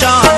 shot.